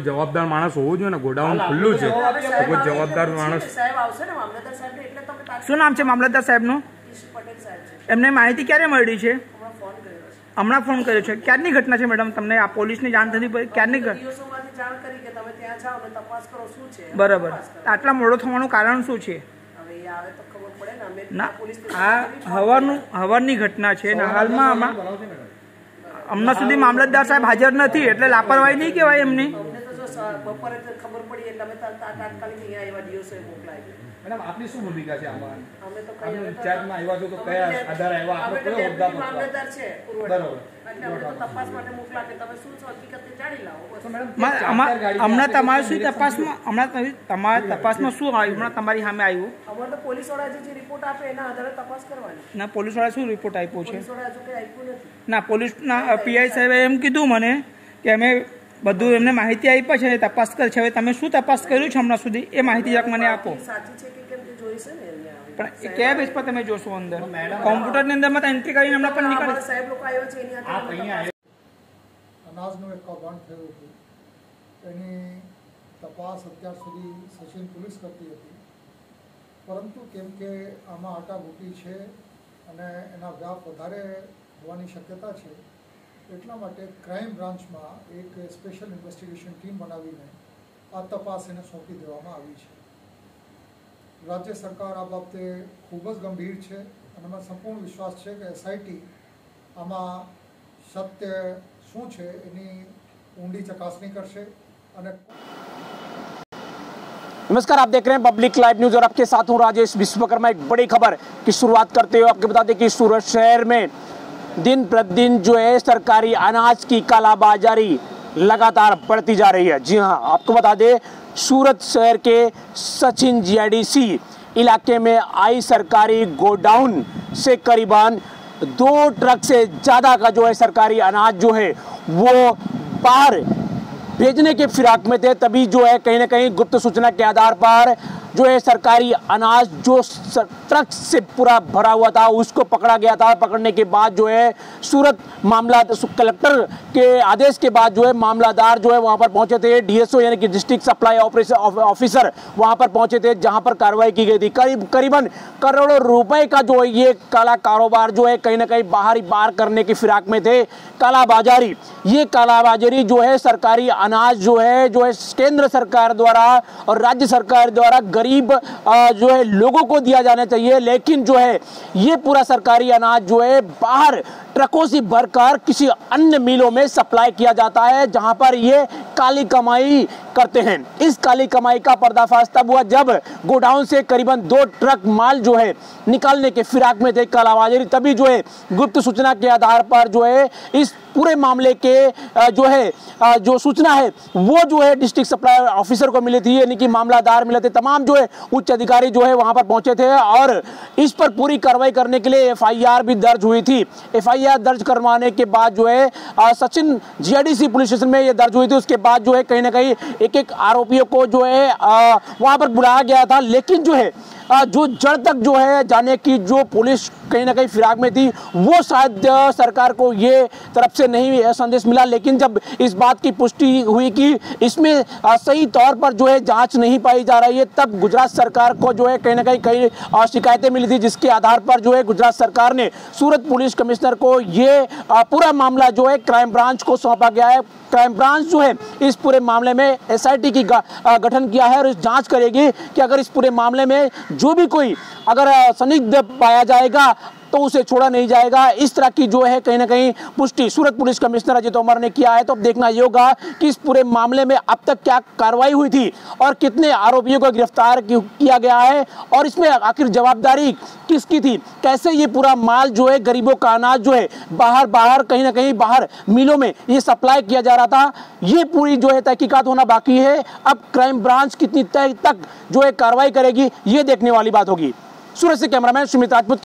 જવાબદાર માણસ હોવું જોઈએ ને? ગોડાઉન ખુલ્લું છે. કોઈ જવાબદાર માણસ શું નામ છે મામલતદાર સાહેબનું? એમને માહિતી ક્યારે મળી છે? હમણાં ફોન કર્યો છે. ક્યારની ઘટના છે મેડમ? તમને આ પોલીસની જાણ થતી ક્યારની બરાબર. આટલા મોડો થવાનું કારણ શું છે? ના, આ હવાનું હવનની ઘટના છે ને હાલમાં આમાં. હમણાં સુધી મામલતદાર સાહેબ હાજર નથી, એટલે લાપરવાહી નહીં કહેવાય એમની. બપોરે ખબર પડી એટલે અમે તા- તા- તાત્કાલિક અહીંયા એવા દિવસો મોકલાય. મેડમ આપની શું ભૂમિકા છે આમાં? અમે તો કઈ ઇન્ચાર્જમાં આવ્યા તો કયા આધારે આવ્યા કયો હોદ્દા પર મામલતદાર. બરાબર. હમણાં તમારે શું તપાસમાં હમણાં તમે- તમારા તપાસમાં શું આવ્યું? હમણાં તમારી સામે આવ્યું? અમારે તો પોલીસવાળા જે રિપોર્ટ આપે એના આધારે તપાસ કરવાની. ના પોલીસવાળા શું રિપોર્ટ આપ્યો છે? ના પોલીસ ના પીઆઈ સાહેબે એમ કીધું મને કે અમે બધું એમને માહિતી આપી છે તપાસ કરી છે. હવે તમે શું તપાસ કર્યું છે હમણાં સુધી? એ માહિતી જરાક મને આપો. એ સાચી છે કે કેમ તે જોઈ છે ને અહીંયા આવી. પણ એ કયા બેસ પર તમે જોશો અંદર? કોમ્પ્યુટરની અંદરમાં એન્ટ્રી કરીને હમણાં પણ નીકળે. સાહેબ લોકો આવ્યો છે એની અનાજનું એક કૌભાંડ થયું હતું. એની તપાસ અત્યાર સુધી સચિન પોલીસ કરતી હતી. પરંતુ કેમ કે આમાં આટાઘૂટી છે અને એના વ્યાપ વધારે હોવાની શક્યતા છે એટલા માટે ક્રાઇમ બ્રાન્ચમાં એક સ્પેશિયલ ઇન્વેસ્ટિગેશન ટીમ બનાવીને આ તપાસ એને સોંપી દેવામાં આવી છે રાજ્ય સરકાર આ બાબતે ખૂબ જ ગંભીર છે અને મને સંપૂર્ણ વિશ્વાસ છે કે એસઆઈટી આમાં સત્ય શું છે એની ઊંડી ચકાસણી કરશે અને नमस्कार आप देख रहे हैं पब्लिक लाइव न्यूज और आपके साथ हूं राजेश विश्वकर्मा एक बड़ी खबर की शुरुआत करते हुए आपको बता दें कि सूरत शहर में दिन प्रतिदिन जो है सरकारी अनाज की कालाबाजारी लगातार बढ़ती जा रही है। जी हाँ आपको बता दें, सूरत शहर के सचिन जीआईडीसी इलाके में आई सरकारी गोडाउन से करीबन दो ट्रक से ज़्यादा का जो है सरकारी अनाज जो है, वो बाहर भेजने के फिराक में थे। तभी जो है कहीं ना कहीं गुप्त सूचना के आधार पर जो है सरकारी अनाज, जो ट्रक से पूरा भरा हुआ था, उसको पकड़ा गया था। पकड़ने के बाद जो है सूरत मामला कलेक्टर के आदेश के बाद जो है मामलादार जो है वहाँ पर पहुँचे थे। डीएसओ यानी कि डिस्ट्रिक्ट सप्लाई ऑपरेशन ऑफिसर वहाँ पर पहुँचे थे, जहाँ पर कार्रवाई की गई थी। करीब, करीबन करोड़ों रुपए का जो ये काला कारोबार जो है कहीं ना कहीं बाहर बाहर करने की फिराक में थे। कालाबाजारी, ये कालाबाजारी जो है सरकारी अनाज जो है जो है केंद्र सरकार द्वारा और राज्य सरकार द्वारा गरीब जो है, लोगों को दिया जाना चाहिए, लेकिन जो है, ये पूरा सरकारी अनाज जो है, बाहर ट्रकों से भरकर किसी अन्य मिलों में सप्लाई किया जाता है, जहाँ पर ये काली कमाई करते हैं। इस काली कमाई का पर्दाफाश तब हुआ जब गोडाउन से करीबन दो ट्रक माल जो है निकालने के फिराक में थे। कालाबाजारी तभी जो है गुप्त सूचना के आधार पर जो है इस पूरे मामले के जो है जो सूचना है, वो जो है डिस्ट्रिक्ट सप्लाई ऑफिसर को मिली थी। यानी कि मामलादार मिले थे। तमाम जो है उच्च अधिकारी जो है वहाँ पर पहुँचे थे और इस पर पूरी कार्रवाई करने के लिए एफआईआर भी दर्ज हुई थी। एफआईआर दर्ज करवाने के बाद जो है सचिन जीआईडीसी पुलिस स्टेशन में ये दर्ज हुई थी। उसके बाद जो है, कहीं ना कहीं एक एक आरोपियों को जो है वहाँ पर बुलाया गया था। लेकिन जो है जो जड़ तक जो है जाने की, जो पुलिस कहीं ना कहीं फिराक में थी, वो शायद सरकार को ये तरफ़ से नहीं संदेश मिला। लेकिन जब इस बात की पुष्टि हुई कि इसमें सही तौर पर जो है जाँच नहीं पाई जा रही है, तब गुजरात सरकार को जो है कहीं ना कहीं कई शिकायतें मिली थी, जिसके आधार पर जो है गुजरात सरकार ने सूरत पुलिस कमिश्नर को ये पूरा मामला जो है क्राइम ब्रांच को सौंपा गया है। क्राइम ब्रांच जो है इस पूरे मामले में एसआईटी की गठन किया है और जाँच करेगी कि अगर इस पूरे मामले में जो भी कोई अगर संदिग्ध पाया जाएगा तो उसे छोड़ा नहीं जाएगा। इस तरह की जो है कहीं ना कहीं पुष्टि सूरत पुलिस कमिश्नर अजय तोमर ने किया है। तो अब देखना ये होगा कि इस पूरे मामले में अब तक क्या कार्रवाई हुई थी और कितने आरोपियों को गिरफ़्तार किया गया है और इसमें आखिर जवाबदारी किसकी थी? कैसे ये पूरा माल जो है, गरीबों का अनाज जो है, बाहर बाहर, कहीं ना कहीं बाहर मिलों में ये सप्लाई किया जा रहा था? ये पूरी जो है तहकीकात होना बाकी है। अब क्राइम ब्रांच कितनी तक जो है कार्रवाई करेगी, ये देखने वाली बात होगी। सूरत से कैमरामैन सुमित राजपूत